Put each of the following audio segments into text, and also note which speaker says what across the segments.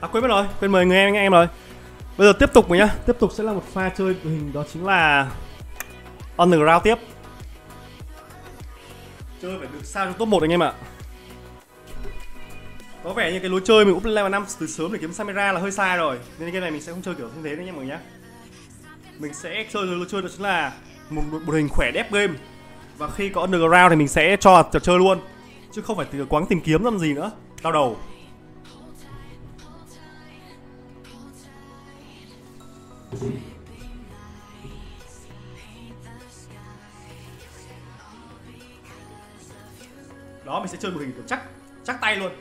Speaker 1: À quên mất rồi, quên mời người em anh em rồi. Bây giờ tiếp tục rồi nhá, tiếp tục sẽ là một pha chơi đội hình đó chính là Underground tiếp. Chơi phải được sao trong top 1 anh em ạ. Có vẻ như cái lối chơi mình úp level 5 từ sớm để kiếm Samira là hơi sai rồi. Nên cái này mình sẽ không chơi kiểu như thế nữa nha mọi người nhá. Mình sẽ chơi lối chơi đó chính là một, một, một hình khỏe đép game. Và khi có underground thì mình sẽ cho trò chơi luôn. Chứ không phải từ quáng tìm kiếm làm gì nữa. Đau đầu Đó mình sẽ chơi một hình kiểu chắc chắc tay luôn.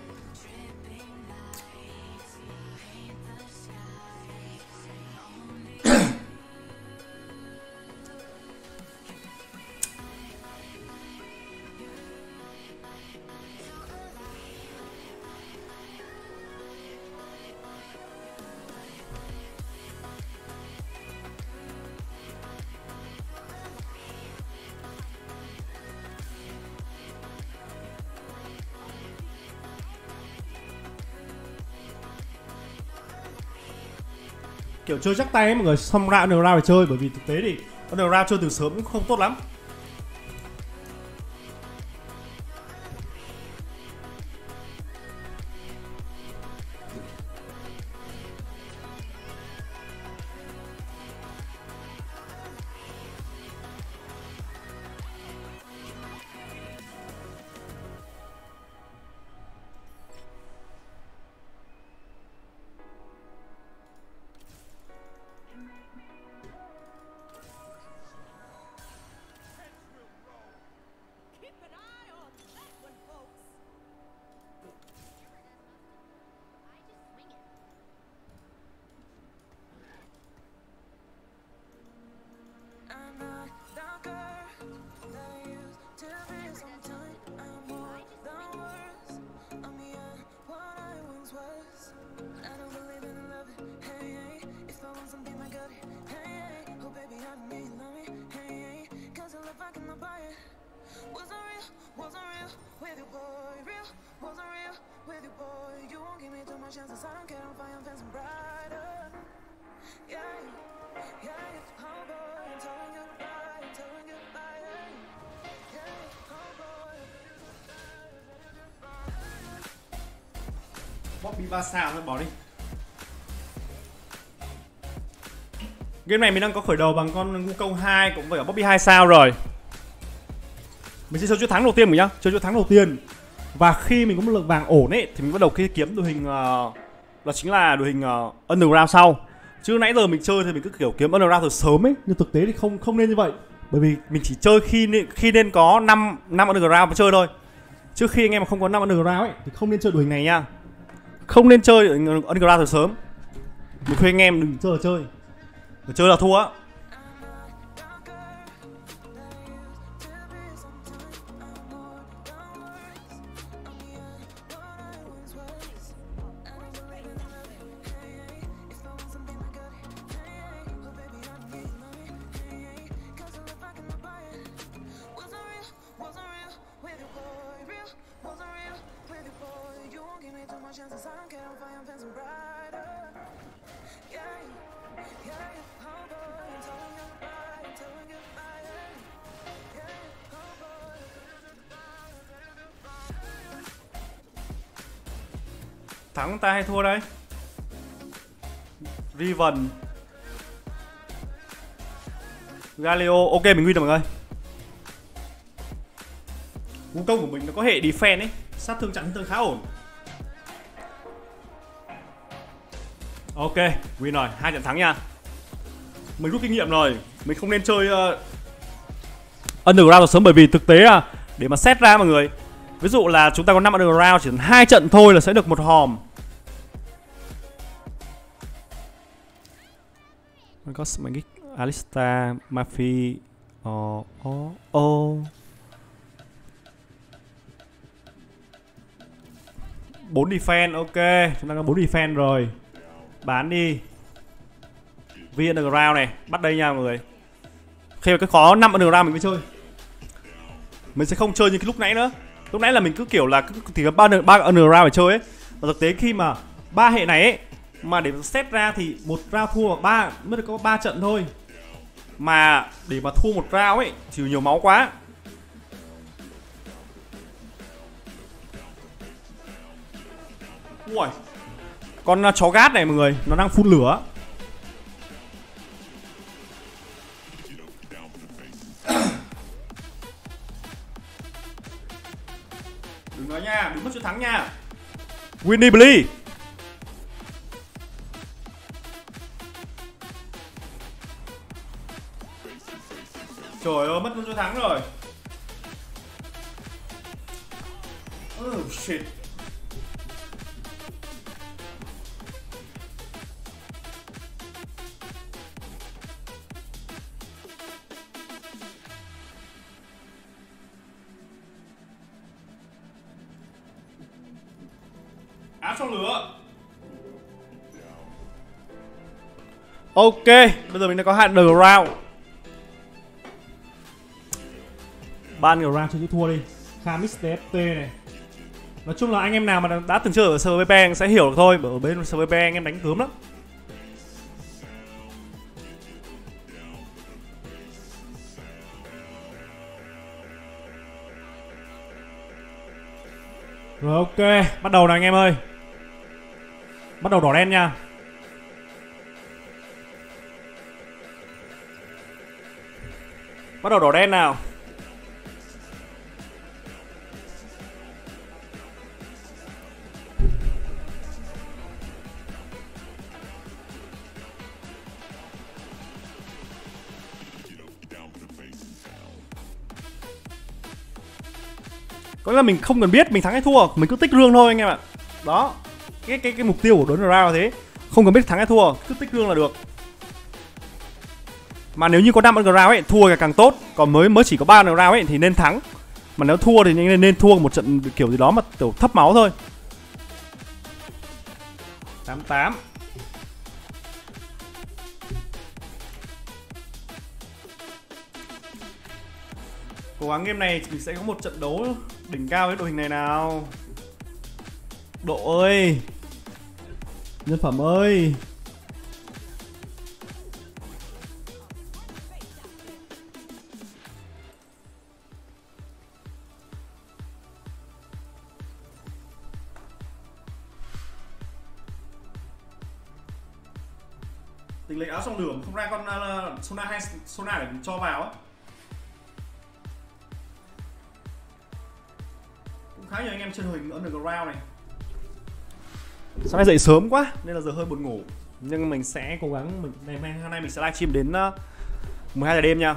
Speaker 1: Kiểu chơi chắc tay ấy, mọi người xong ra underground để chơi, bởi vì thực tế thì underground chơi từ sớm cũng không tốt lắm.
Speaker 2: Wasn't real with you, boy. Real, wasn't real with you, boy. You won't give me too much chances. I don't care. I'm fine, I'm brighter. Yeah, yeah, yeah. Oh boy, I'm telling you goodbye, I'm telling you goodbye. Yeah, yeah. Oh boy.
Speaker 1: Bobby ba sao thôi bỏ đi Game này mình đang có khởi đầu bằng con Wukong 2 cũng phải ở Bobby 2 sao rồi mình sẽ chơi chuỗi thắng đầu tiên mình nhá. Chơi chuỗi thắng đầu tiên. Và khi mình có một lượng vàng ổn ấy Thì mình bắt đầu khi kiếm đội hình uh, Đó chính là đội hình uh, Underground sau. Chứ nãy giờ mình chơi thì mình cứ kiểu kiếm Underground từ sớm ấy. Nhưng thực tế thì không không nên như vậy. Bởi vì mình chỉ chơi khi nên, khi nên có 5, năm Underground mới chơi thôi. Chứ khi anh em mà không có 5 Underground ấy Thì không nên chơi đội hình này nha. Không nên chơi underground từ sớm. Mình khuyên anh em đừng chơi là chơi. Để chơi là thua. Thắng ta hay thua đây? Riven Galio ok mình win rồi mọi người. Vũ công của mình nó có hệ defense ấy. Sát thương chặn thương khá ổn. Ok, win rồi, hai trận thắng nha. Mình rút kinh nghiệm rồi Mình không nên chơi uh, Underground sớm bởi vì thực tế à Để mà xét ra mọi người. Ví dụ là chúng ta có 5 underground chỉ cần hai trận thôi là sẽ được một hòm. Nó mấy cái Alista, Mafi, O O O bốn defense ok. Chúng ta có bốn defense rồi. Bán đi. Viên underground này. Bắt đây nha mọi người. Khi mà cái khó năm underground mình mới chơi. Mình sẽ không chơi như cái lúc nãy nữa. Lúc nãy là mình cứ kiểu là cứ thì có ba ba underground để chơi ấy. Và thực tế khi mà ba hệ này ấy mà để xét ra thì một round thua ba, mới được có ba trận thôi. Mà để mà thua một round ấy chịu nhiều máu quá. Ui, con à, chó gát này mọi người, nó đang phun lửa. Đừng nói nha, đừng mất chiến thắng nha. Winnie Blee. Trời ơi, mất luôn cho thắng rồi. Oh shit. Áp lửa. Ok, bây giờ mình đã có hạn đầu round. Ban nhiều round chơi thua đi. Khamis TFT này. Nói chung là anh em nào mà đã, từng chơi ở server VP sẽ hiểu được thôi Bởi ở bên server VP anh em đánh cướm lắm. Rồi ok, bắt đầu nào anh em ơi. Bắt đầu đỏ đen nha. Bắt đầu đỏ đen nào. Có nghĩa là mình không cần biết mình thắng hay thua Mình cứ tích rương thôi anh em ạ. Đó Cái cái cái mục tiêu của đối round là thế. Không cần biết thắng hay thua Cứ tích rương là được. Mà nếu như có năm round ấy Thua càng tốt. Còn mới mới chỉ có ba round ấy Thì nên thắng. Mà nếu thua thì nên, nên thua một trận kiểu gì đó mà kiểu thấp máu thôi. 88 Cố gắng game này mình sẽ có một trận đấu đỉnh cao với đội hình này nào. Độ ơi. Nhân phẩm ơi. Tình lệ áo song đường không ra con uh, Sona hay Sona để cho vào á. Khá nhiều anh em đội hình underground này. Sáng nay dậy sớm quá nên là giờ hơi buồn ngủ. Nhưng mình sẽ cố gắng mình ngày mai hôm nay mình sẽ livestream đến uh, 12 giờ đêm nha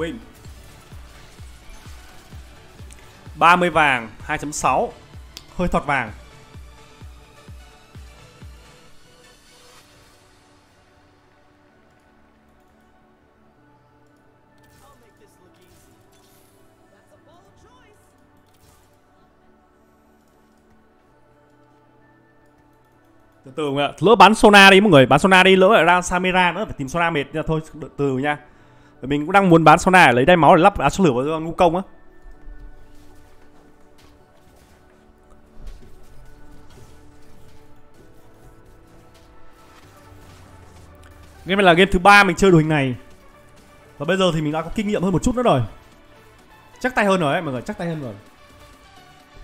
Speaker 1: Win. 30 vàng 2.6 Hơi thọt vàng. Từ từ Lỡ bán Sona đi, mọi người. Bán Sona đi, Lỡ lại ra Samira nữa, Phải tìm Sona mệt. Nha Thôi, từ từ nha mình cũng đang muốn bán Sona để lấy đai máu để lắp áo số lửa vào cho ngu công á. Game này là game thứ ba mình chơi đội hình này. Và bây giờ thì mình đã có kinh nghiệm hơn một chút nữa rồi. Chắc tay hơn rồi ấy mọi người Chắc tay hơn rồi.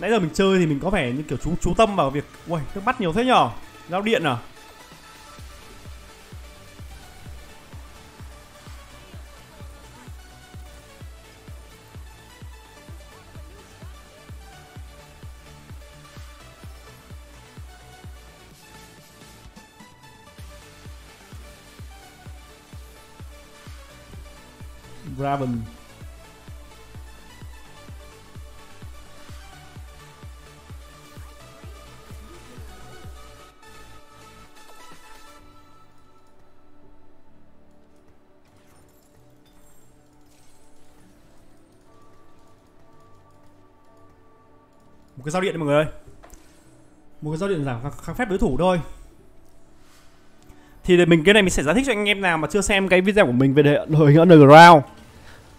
Speaker 1: Nãy giờ mình chơi thì mình có vẻ như kiểu chú chú tâm vào việc Ui, nước bắt nhiều thế nhở? Giao điện à? Raven một cái giao điện đấy mọi người ơi. Một cái giao điện giảm kháng, phép đối thủ thôi. Thì để mình cái này mình sẽ giải thích cho anh em nào mà chưa xem cái video của mình về đội đội hình underground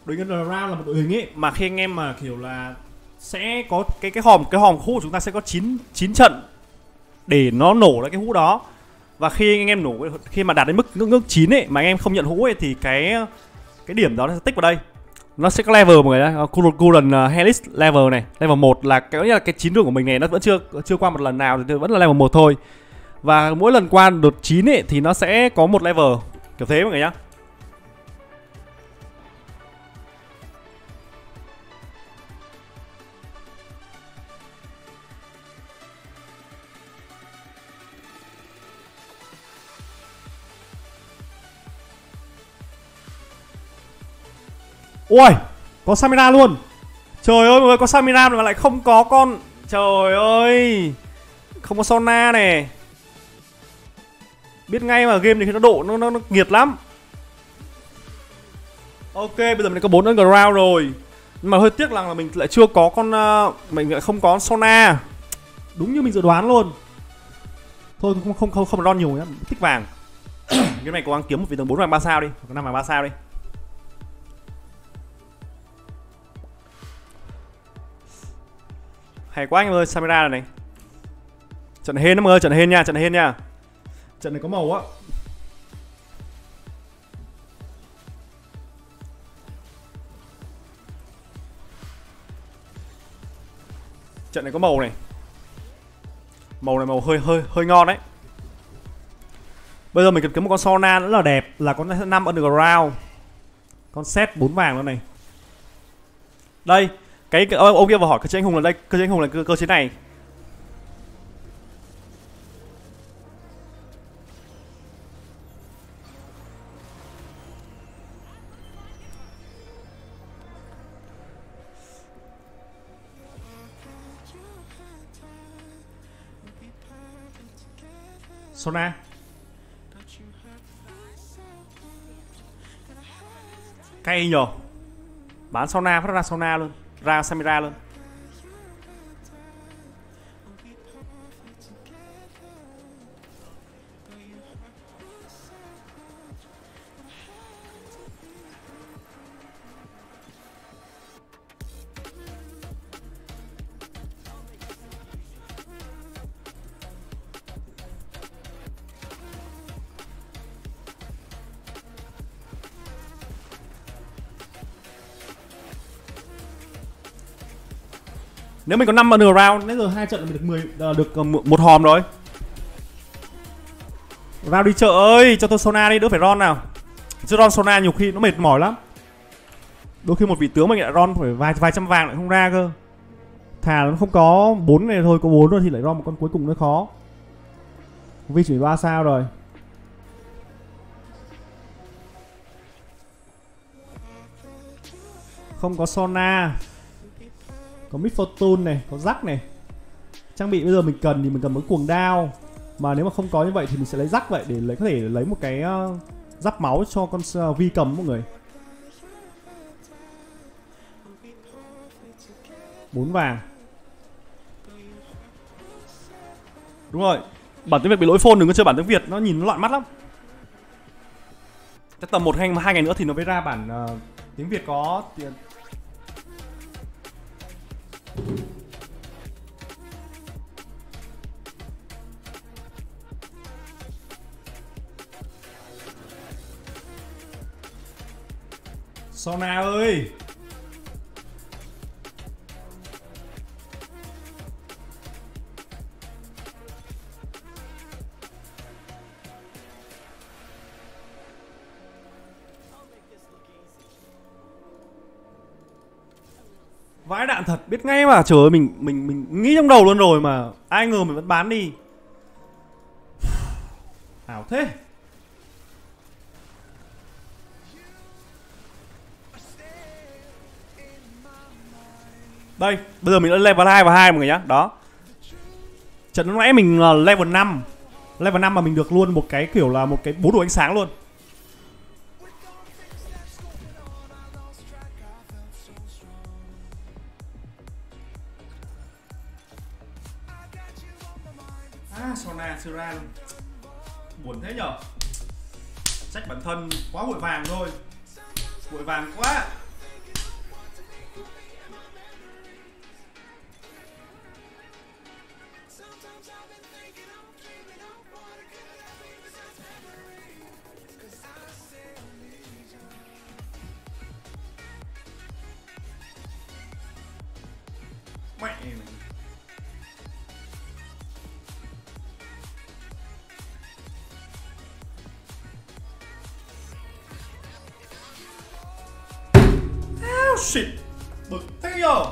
Speaker 1: đội hình underground là một đội hình ấy mà khi anh em mà kiểu là sẽ có cái cái hòm cái hòm khu của chúng ta sẽ có 9 9 trận để nó nổ ra cái hũ đó. Và khi anh em nổ khi mà đạt đến mức ngưỡng ngưỡng 9 ấy mà anh em không nhận hũ ấy thì cái cái điểm đó nó sẽ tích vào đây. Nó sẽ có level mọi người đấy Golden, uh, Helix level này level 1 là cái nghĩa là cái chín đường của mình này nó vẫn chưa chưa qua một lần nào thì vẫn là level 1 thôi. Và mỗi lần qua đột 9 ấy thì nó sẽ có một level. Kiểu thế mọi người nhá. Ui Có Samira luôn. Trời ơi mọi người có Samira mà lại không có con. Trời ơi Không có Sona này Biết ngay mà game này khi nó độ nó, nó, nó nghiệt lắm. Ok bây giờ mình có 4 underground rồi. Nhưng mà hơi tiếc rằng là mình lại chưa có con uh, Mình lại không có Sona. Đúng như mình dự đoán luôn. Thôi không không không không lo nhiều nhá. Tích vàng. Cái này cố gắng kiếm một vị tướng 4 vàng 3 sao đi 5 vàng 3 sao đi. Hay quá anh em ơi, Samira này này. Trận hên em ơi, trận hên nha, trận hên nha. Trận này có màu á. Trận này có màu này. Màu này màu hơi hơi hơi ngon đấy. Bây giờ mình cần kiếm một con Sona nữa là đẹp Là con 5 underground. Con set 4 vàng luôn này. Đây cái, ông, ông kia vào hỏi cơ chế anh hùng là đây cơ chế anh hùng là cơ, cơ chế này. Sona. Cay nhờ. Bán Sona phát ra Sona luôn ra Samira luôn Nếu mình có 5 round, Nãy giờ hai trận là mình được 10 à, ờ, được ờ, một một hòm rồi. Vào đi chợ ơi Cho tôi Sona đi đỡ phải ron nào. Chứ ron Sona nhiều khi nó mệt mỏi lắm. Đôi khi một vị tướng mình lại ron phải vài vài trăm vàng lại không ra cơ. Thà nó không có bốn này thôi Có bốn rồi thì lại ron một con cuối cùng nó khó. Vi chỉ ba sao rồi. Không có Sona có mid fortune này có rắc này. Trang bị bây giờ mình cần thì mình cần một cuồng đao. Mà nếu mà không có như vậy thì mình sẽ lấy rắc vậy để lấy có thể lấy một cái uh, giáp máu cho con uh, vi cầm mọi người. Bốn vàng. Đúng rồi. Bản tiếng việt bị lỗi phone đừng có chơi bản tiếng việt nó nhìn nó loạn mắt lắm. Chắc tầm một hai hai ngày nữa thì nó mới ra bản uh, tiếng việt có tiền Sona ơi? Vãi đạn thật, biết ngay mà trời ơi mình mình mình nghĩ trong đầu luôn rồi mà ai ngờ mình vẫn bán đi. Ảo thế. Đây, bây giờ mình đã level hai và hai mọi người nhá. Đó. Trận lúc nãy mình level 5. Level 5 mà mình được luôn một cái kiểu là một cái bố đồ ánh sáng luôn. Nhở? Trách bản thân quá vội vàng thôi. Vội vàng quá. Shit Bực thế nhở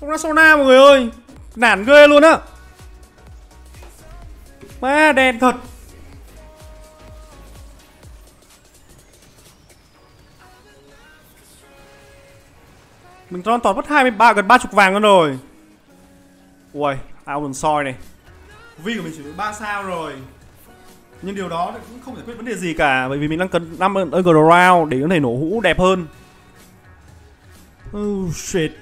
Speaker 1: Không ra Sona mọi người ơi. Nản ghê luôn á. Ma đèn thật. Mình toàn toàn mất 23 gần 30 vàng luôn rồi. Ui, Alan soi này. Vi của mình chỉ được 3 sao rồi. Nhưng điều đó cũng không giải quyết vấn đề gì cả Bởi vì mình đang cần 5 underground để có thể nổ hũ đẹp hơn Oh shit.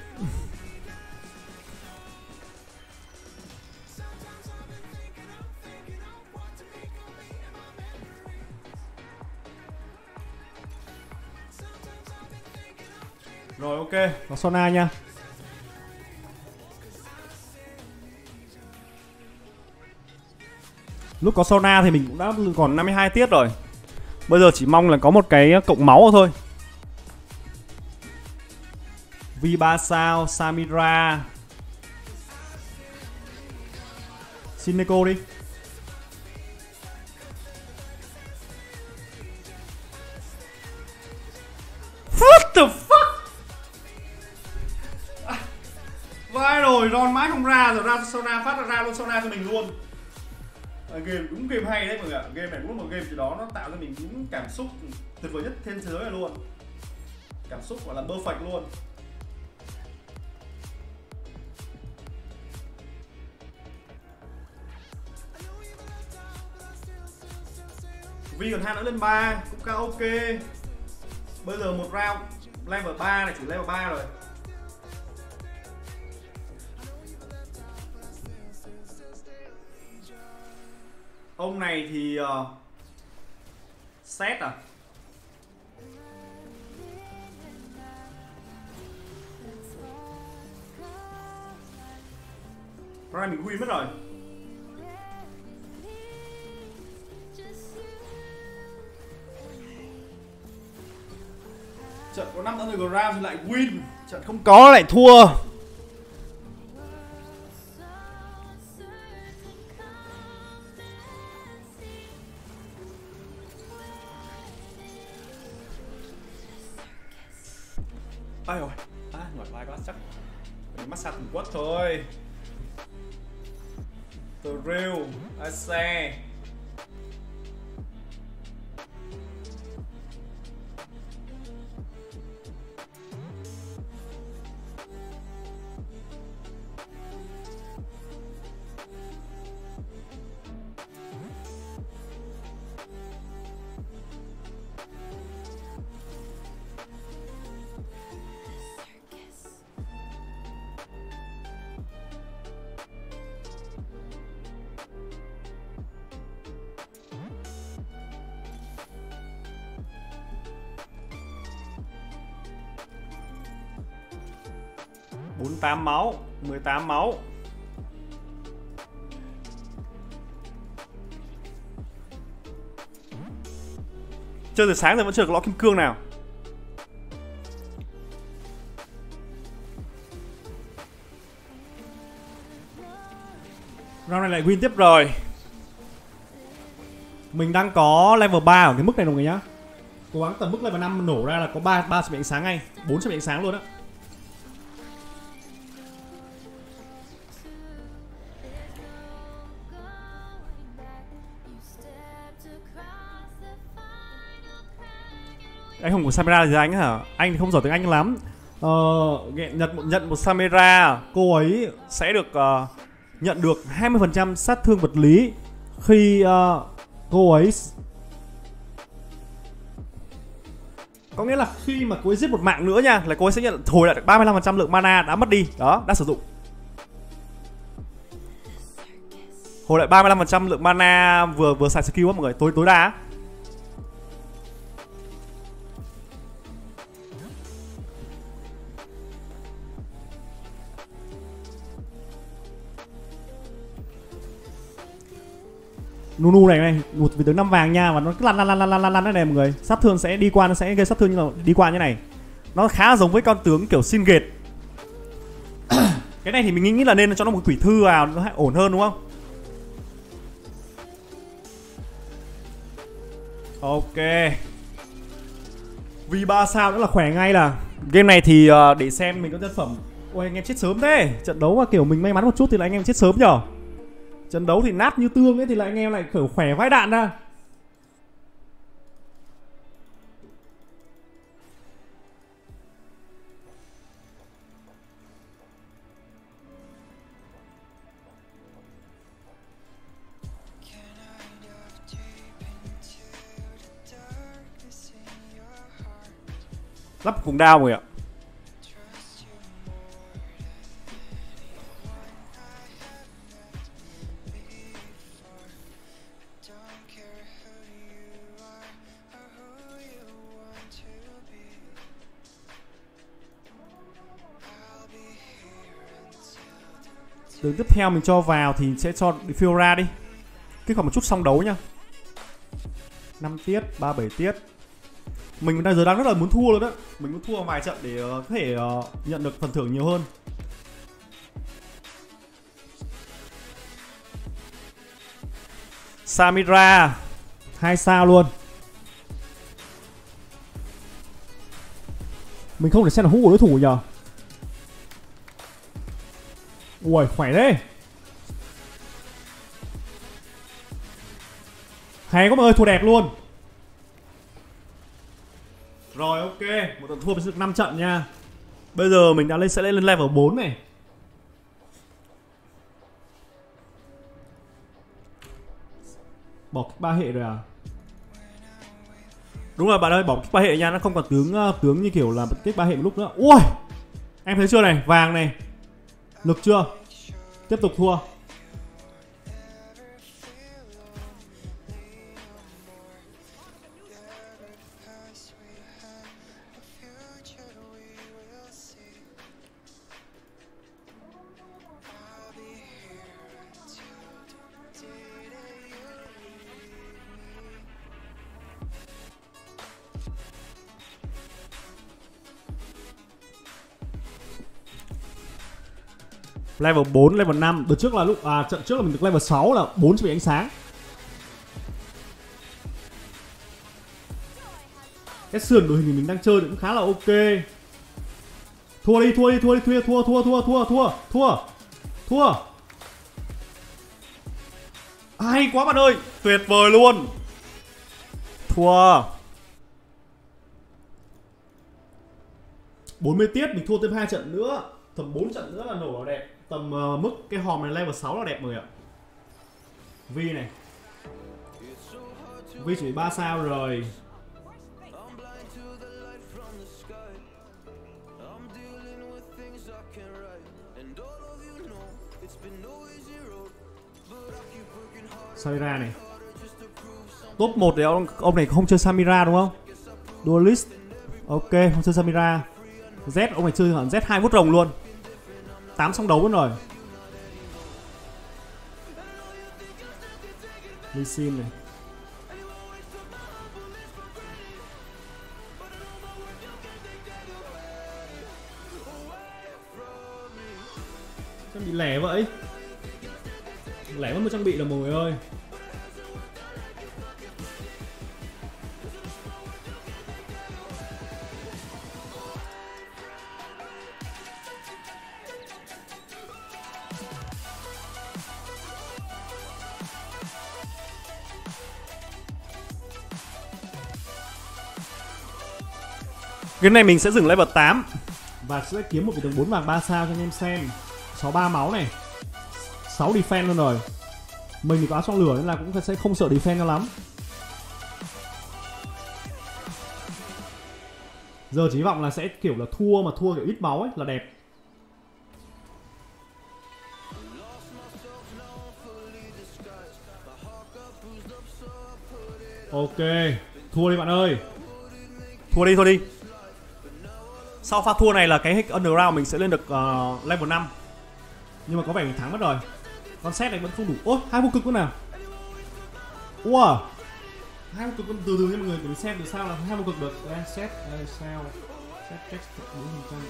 Speaker 1: Rồi ok, có Sona nha? Lúc có Sona thì mình cũng đã còn 52 tiết rồi. Bây giờ chỉ mong là có một cái cộng máu thôi. V3 sao, Samira. Sineco đi. What the fuck? À, Vai rồi, Ron mãi không ra rồi ra Sona phát ra luôn Sona cho mình luôn. À, Game đúng game hay đấy mọi người ạ. Game này đúng là một game gì đó nó tạo cho mình những cảm xúc tuyệt vời nhất trên thế giới này luôn. Cảm xúc gọi là perfect luôn. Vi còn hai nữa lên 3 cũng khá ok. Bây giờ một round level 3 này chỉ level 3 rồi. Ông này thì uh, Set à? Rồi mình win mất rồi. Trận có 5 gram thì lại win. Trận không có lại thua. Chơi từ sáng rồi vẫn chưa được lõ kim cương nào. Round này lại win tiếp rồi. Mình đang có level 3 ở cái mức này mọi người nhá. Cố gắng tầm mức level 5 nổ ra là có 3 3 sợi ánh sáng ngay 4 sợi ánh sáng luôn á. Anh không có là gì anh hả? Anh thì không giỏi tiếng anh lắm. Ờ, nhận một nhận một samira cô ấy sẽ được uh, nhận được 20% sát thương vật lý khi uh, cô ấy có nghĩa là khi mà cô ấy giết một mạng nữa nha là cô ấy sẽ nhận hồi lại được 35% lượng mana đã mất đi. Đó đã sử dụng. Hồi lại 35% lượng mana vừa vừa xài skill á mọi người tối tối đa Nunu này này một vị tướng năm vàng nha và nó cứ lăn lăn lăn lăn lăn lăn lăn này mọi người. Sát thương sẽ đi qua nó sẽ gây sát thương như là đi qua như này. Nó khá giống với con tướng kiểu xin gệt cái này thì mình nghĩ, là nên cho nó một quỷ thư vào nó hay ổn hơn đúng không? Ok. Vì ba sao nữa là khỏe ngay là. Game này thì ờ, để xem mình có nhân phẩm. Ôi anh em chết sớm thế. Trận đấu mà kiểu mình may mắn một chút thì là anh em chết sớm nhở? Trận đấu thì nát như tương ấy, thì lại anh em lại kiểu khỏe vãi đạn ra. Lắp of đau rồi ạ.
Speaker 2: Until
Speaker 1: Tướng tiếp theo mình cho vào thì sẽ cho Fiora đi. Kích hoạt một chút xong đấu nha 5 tiết, 37 tiết. Mình đang giờ đang rất là muốn thua luôn đó Mình muốn thua vài trận để uh, có thể uh, nhận được phần thưởng nhiều hơn. Samira hai sao luôn. Mình không thể xem là hũ của đối thủ nhờ. Ui khỏe thế. Hay quá mọi người, thua đẹp luôn. Rồi, ok. Một trận thua với được 5 trận nha. Bây giờ mình đã lên, sẽ lên level 4 này. Bỏ ba hệ rồi à? Đúng rồi, bạn ơi, bỏ ba hệ nha. Nó không còn tướng ờ, tướng như kiểu là kích ba hệ một lúc nữa. Ui Em thấy chưa này? Vàng này. Lực chưa? Tiếp tục thua. Level 4, level 5 Đợt trước là lúc à trận trước là mình được level 6 là 4 chỉ bị ánh sáng. Cái sườn đội hình thì mình đang chơi cũng khá là ok. Thua đi, thua đi, thua đi, thua thua thua thua thua thua thua thua. Hay quá bạn ơi Tuyệt vời luôn. Thua. 40 tiết mình thua thêm hai trận nữa. Tầm 4 trận nữa là nổ vào đẹp tầm uh, mức cái hòm này level 6 là đẹp rồi ạ. Vi này. Vi chỉ 3 sao rồi. Samira này. Top 1 thì ông, ông này không chơi Samira đúng không? Duelist. Ok, không chơi Samira. Z ông này chơi hẳn Z2 vút rồng luôn. 8 song đấu luôn rồi. Lee Sin này. Trang bị lẻ vậy. Lẻ mất một trang bị là mọi người ơi. Cái này mình sẽ dừng level 8 Và sẽ kiếm một cái tầng 4 vàng 3 sao cho anh em xem. 63 máu này. 6 defense luôn rồi. Mình thì có áo lửa nên là cũng sẽ không sợ defense cho lắm. Giờ chỉ vọng là sẽ kiểu là thua mà thua kiểu ít máu ấy là đẹp. Ok Thua đi bạn ơi. Thua đi thua đi sau pha thua này là cái hick underground mình sẽ lên được uh, level 5 nhưng mà có vẻ mình thắng mất rồi. Con set này vẫn không đủ. Ôi hai vô cực nữa nào. Wow hai vô cực từ từ nha mọi người mình xem từ sao là hai vô cực được. Đây, set đây, sao? Set text bốn phần trăm.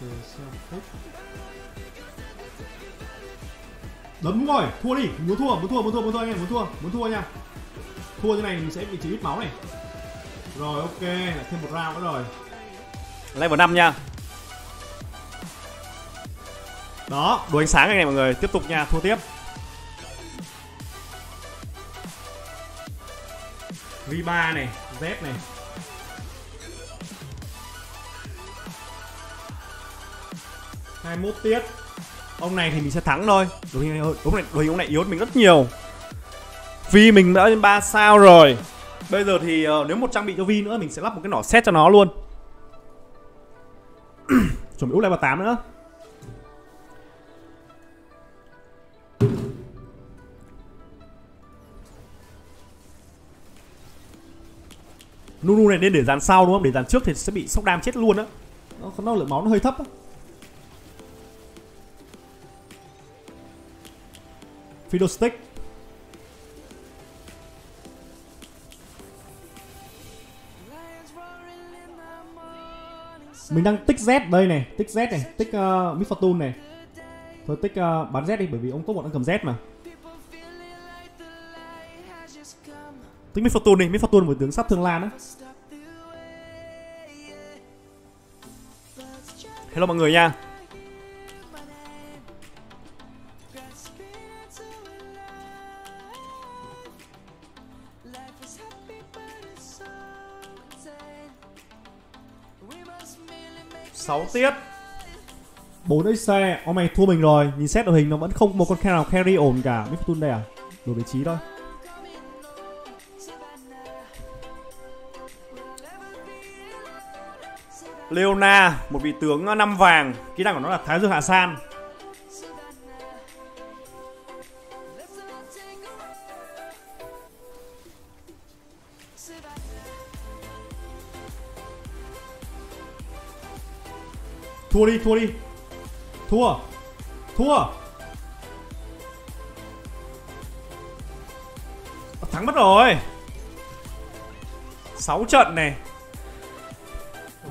Speaker 1: Từ sao phút đấm đúng rồi thua đi. Muốn thua muốn thua muốn thua muốn thua anh em muốn thua muốn thua nha. Thua như này mình sẽ bị chỉ ít máu này. Rồi ok lại thêm một round nữa rồi level 5 nha. Đó đuôi ánh sáng anh này, mọi người. Tiếp tục nha, thua tiếp. V3 này Z này. hai mốt tiết ông này thì mình sẽ thắng thôi. Đối hình đúng này đối hình ông này yếu mình rất nhiều. Vi mình đã lên 3 sao rồi. Bây giờ thì ờ, nếu một trang bị cho Vi nữa, mình sẽ lắp một cái nỏ xét cho nó luôn. chuẩn bị úp level 8 nữa. Nunu này nên để dàn sau đúng không? Để dàn trước thì sẽ bị sốc đam chết luôn á. Nó, nó lượng máu nó hơi thấp á. Fiddlestick. Mình đang tích Z đây này Tích Z này Tích uh, Miss Fortune này. Thôi tích uh, bán Z đi bởi vì ông tốt bọn đang cầm Z mà. Tích Miss Fortune đi Miss Fortune một tướng sắp thương lan á. Hello mọi người nha. Sáu tiết. Bốn xe Ô mày thua mình rồi. Nhìn xét đội hình nó vẫn không một con carry nào carry ổn cả. Miss Fortune đây à? Đổi vị trí thôi. Leona, một vị tướng năm vàng, kỹ năng của nó là Thái Dương Hạ San. Thua đi, thua đi. Thua. Thua. Ờ, thắng mất rồi. 6 trận này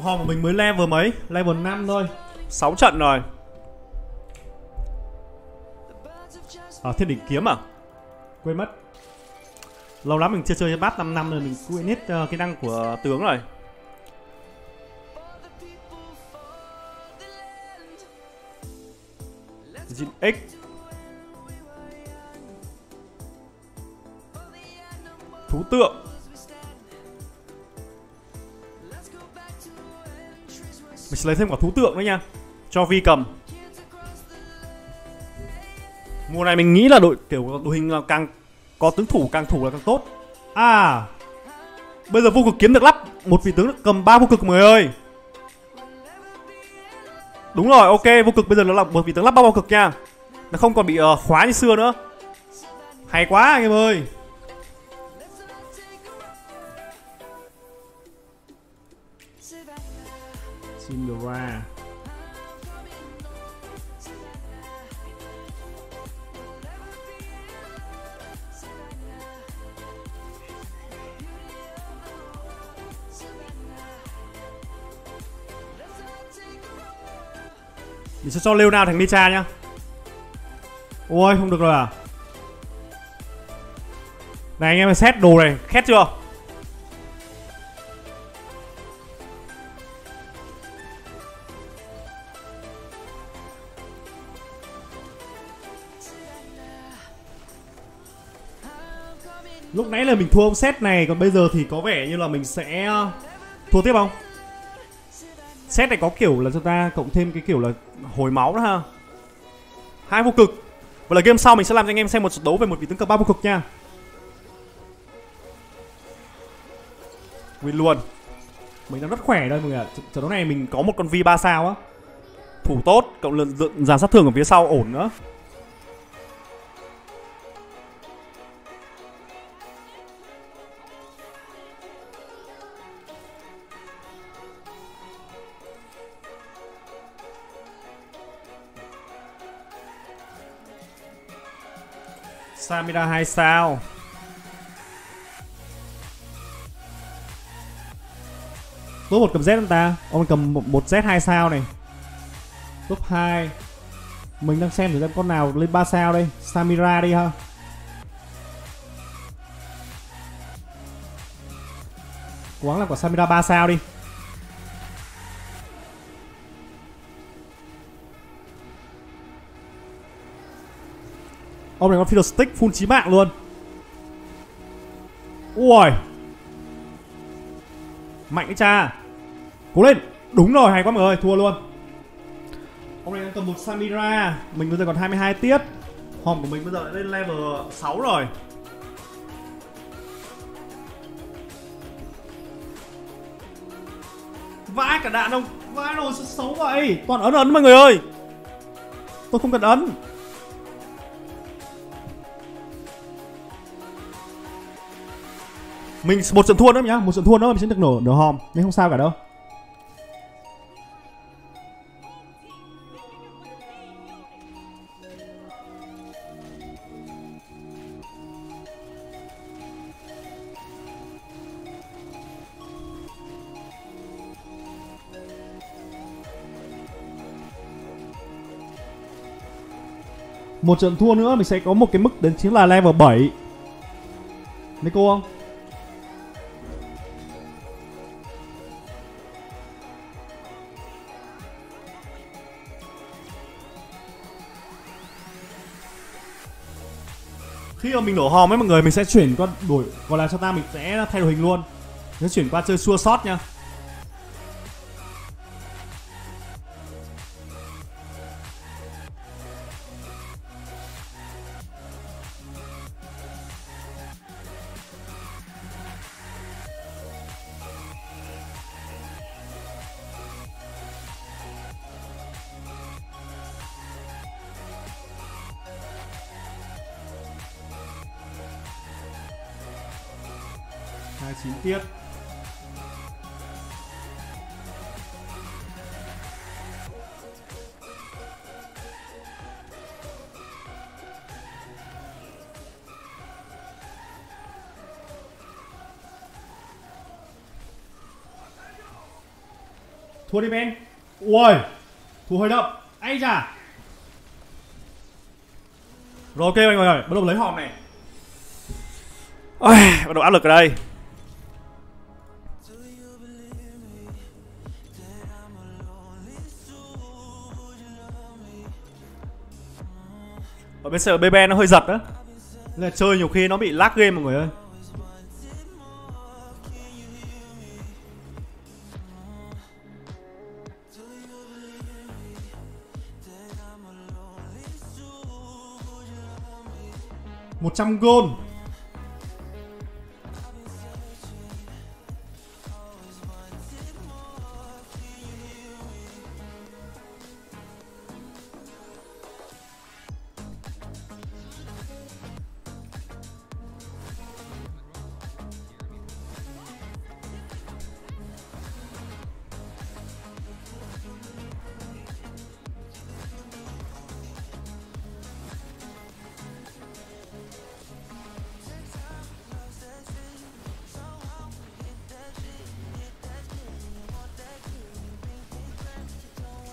Speaker 1: Hòm của mình mới level mấy? Level 5 thôi 6 trận rồi À thiên đỉnh kiếm à? Quên mất Lâu lắm mình chưa chơi bát 5 năm rồi mình quên hết uh, cái năng của tướng rồi Jin X. Thú tượng. Mình sẽ lấy thêm quả thú tượng nữa nha. Cho Vi cầm. Mùa này mình nghĩ là đội, kiểu, đội hình là càng có tướng thủ, càng thủ là càng tốt. À Bây giờ vô cực kiếm được lắp. Một vị tướng được cầm ba vô cực, mọi người ơi. Đúng rồi ok vô cực bây giờ nó là một vị tướng lắp bao vô cực nha. Nó không còn bị uh, khóa như xưa nữa. Hay quá anh em ơi. Cinderella Mình sẽ cho Leona nào thành Mitra nhá. Ôi, không được rồi à? Này, anh em xét đồ này. Khét chưa? Lúc nãy là mình thua ông set này, Còn bây giờ thì có vẻ như là mình sẽ ờ, Thua tiếp không? Set này có kiểu là chúng ta cộng thêm cái kiểu là hồi máu đó ha. Hai vô cực. Và là game sau mình sẽ làm cho anh em xem một trận đấu về một vị tướng cờ ba vô cực nha. Win luôn. Mình đang rất khỏe đây mọi người ạ. Trận đấu này mình có một con vi ba sao á. Thủ tốt, cộng lượng lượng giảm sát thương ở phía sau ổn nữa. Samira 2 sao? Top một cầm Z anh ta? Ông cầm một, một Z 2 sao này. Top 2 Mình đang xem thử xem con nào lên 3 sao đây. Samira đi ha. Quán là quả Samira 3 sao đi. Ông này con Fiddle Stick full chí mạng luôn. Ui. Mạnh cái cha. Cố lên. Đúng rồi, hay quá mọi người, thua luôn. Ông này đang cầm một Samira. Mình bây giờ còn 22 tiết. Hòm của mình bây giờ đã lên level 6 rồi. Vãi cả đạn không Vãi rồi xấu vậy. Toàn ấn ấn mọi người ơi. Tôi không cần ấn. Mình một trận thua nữa nhá, Một trận thua nữa mình sẽ được nổ nổ hòm. Nhưng không sao cả đâu. Một trận thua nữa mình sẽ có một cái mức đến chính là level 7 Mấy cô không? Khi mà mình nổ hòm ấy, mọi người, mình sẽ chuyển qua đổi, gọi là cho ta, mình sẽ thay đổi hình luôn. Sẽ chuyển qua chơi xua sót nha. Hai chín tiết thua đi Ben ui thua hơi đậm. Anh chà rồi ok mọi người ơi bắt đầu lấy hòm này. Ôi, bắt đầu áp lực ở đây. Còn bên sợ BB nó hơi giật đó Nên là chơi nhiều khi nó bị lag game mọi người ơi. Một trăm gold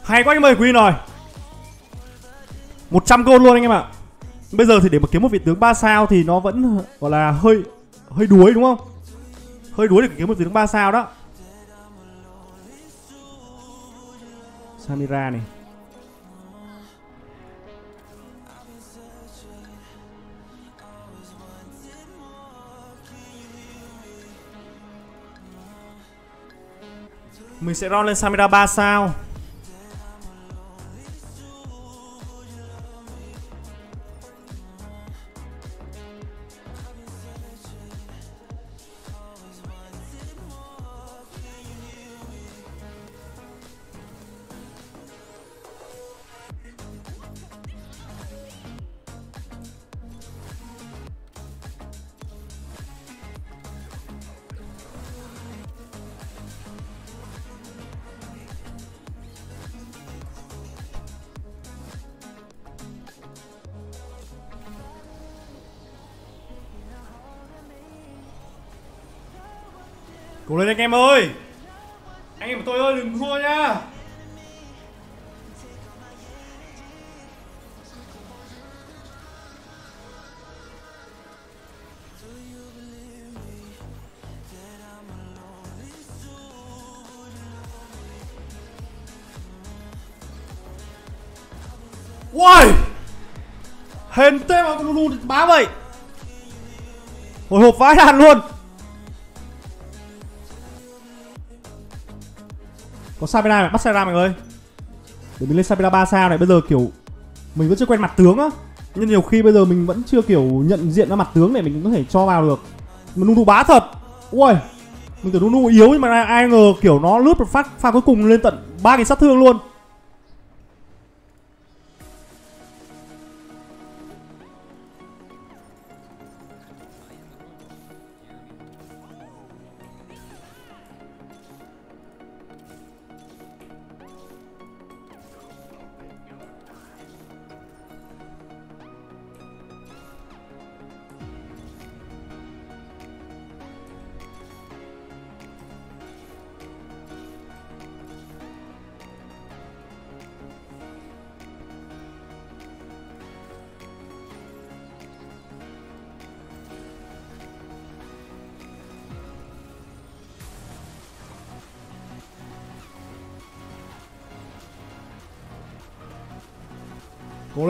Speaker 1: Hay quá anh em ơi, Queen rồi 100 gold luôn anh em ạ. Bây giờ thì để mà kiếm một vị tướng 3 sao thì nó vẫn gọi là hơi hơi đuối đúng không? Hơi đuối để kiếm một vị tướng 3 sao đó. Samira này. Mình sẽ roll lên Samira 3 sao. Cố lên anh em ơi. Anh em của tôi ơi, đừng thua nha. Uầy! Hên tê mà Lulu bá vậy. Hồi hộp vãi đàn luôn. Có Sabina này bắt Sabina mọi người Để mình lên Sabina 3 sao này Bây giờ kiểu Mình vẫn chưa quen mặt tướng á. Nhưng nhiều khi bây giờ mình vẫn chưa kiểu nhận diện ra mặt tướng để mình có thể cho vào được. Mà Nunu bá thật. Ui Mình tưởng Nunu yếu nhưng mà ai, ai ngờ kiểu nó lướt một phát pha cuối cùng lên tận ba cái sát thương luôn.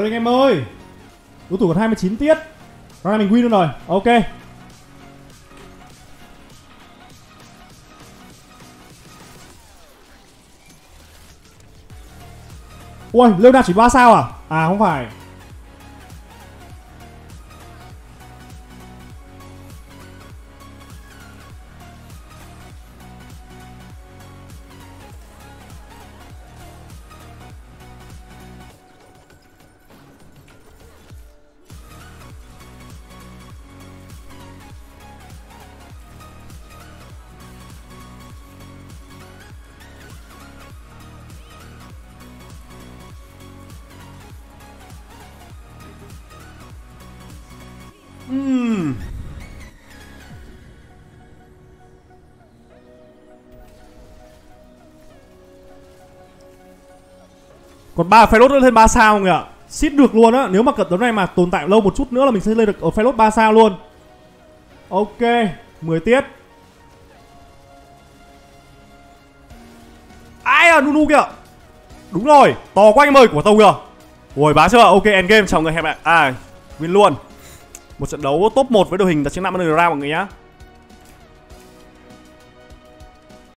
Speaker 1: Anh em ơi. Đối thủ còn 29 tiết. Rồi này mình win luôn rồi. Ok. Ui, Leona chỉ 3 sao à? À không phải. ba Pharaoh lên ba sao kìa Xít được luôn á, Nếu mà cận đấu này mà tồn tại lâu một chút nữa là mình sẽ lên được ở Pharaoh ba sao luôn. Ok 10 tiết. Ai à Nunu kìa? Đúng rồi, To quá anh ơi, của tàu kìa. Ôi, bá chưa Ok, end game, chào người hẹp ạ À win luôn. Một trận đấu top 1 với đội hình là chiến nam ra mọi người nhá.